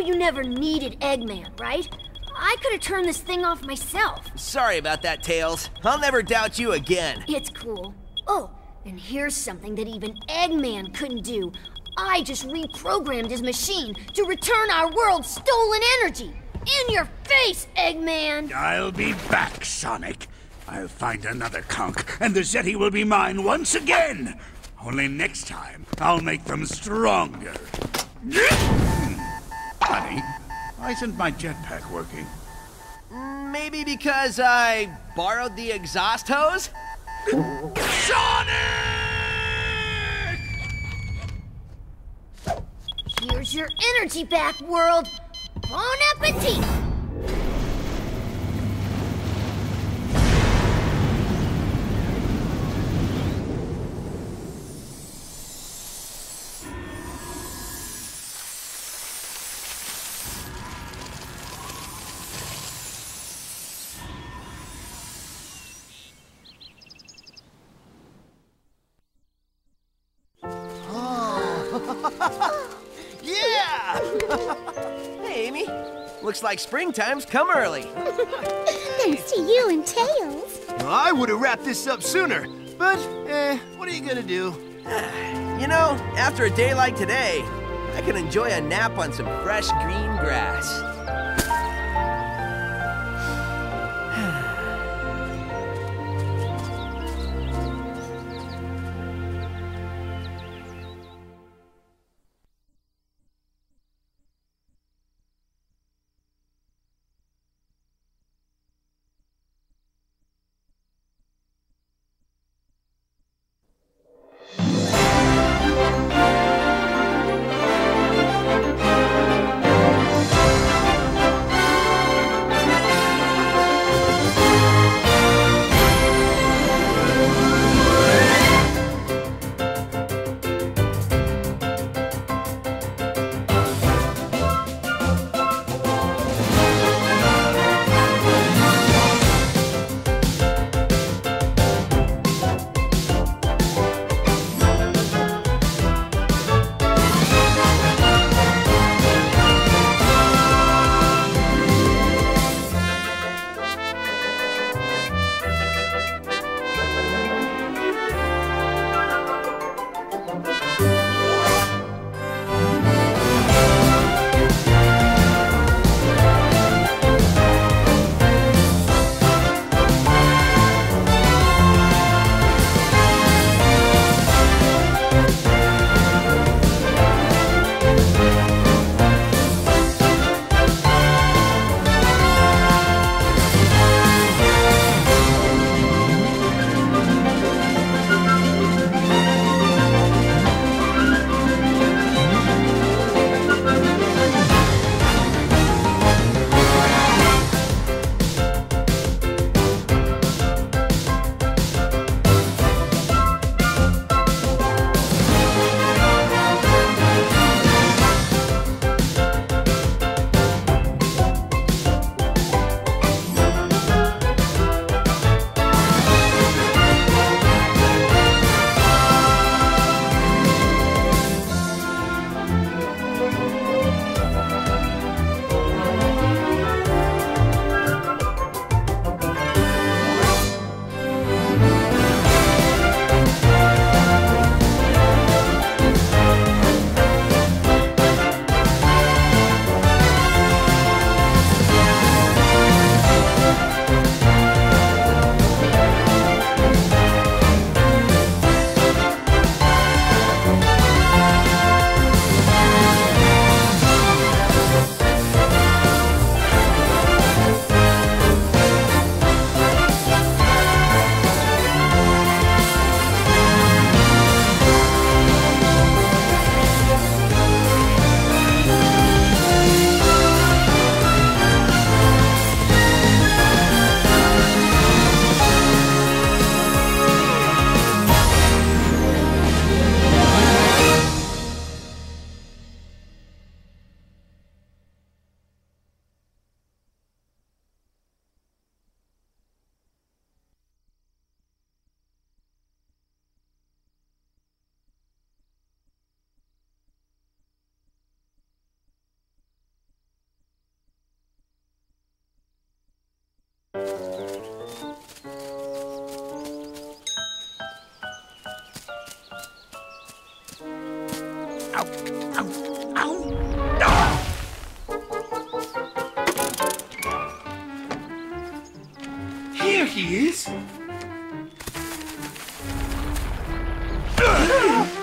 you never needed Eggman, right? I could have turned this thing off myself. Sorry about that, Tails. I'll never doubt you again. It's cool. Oh, and here's something that even Eggman couldn't do. I just reprogrammed his machine to return our world's stolen energy. In your face, Eggman! I'll be back, Sonic. I'll find another conch, and the Zeti will be mine once again. Only next time, I'll make them stronger. Honey, why isn't my jetpack working? Maybe because I borrowed the exhaust hose? Sonic! Here's your energy back, world. Bon appetit! Looks like springtime's come early. Thanks to you and Tails. Well, I would have wrapped this up sooner, but eh, what are you gonna do? You know, after a day like today, I can enjoy a nap on some fresh green grass.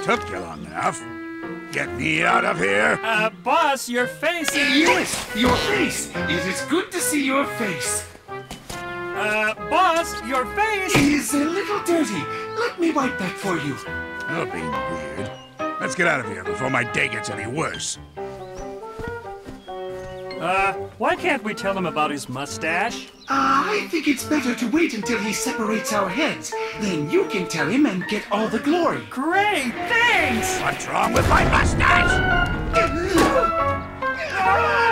Took you long enough. Get me out of here. Uh, boss, your face is... Yes, your face. It is good to see your face. Uh, boss, your face... It is a little dirty. Let me wipe that for you. You're being weird. Let's get out of here before my day gets any worse. Uh, why can't we tell him about his mustache? Uh, I think it's better to wait until he separates our heads. Then you can tell him and get all the glory. Great, thanks! What's wrong with my mustache?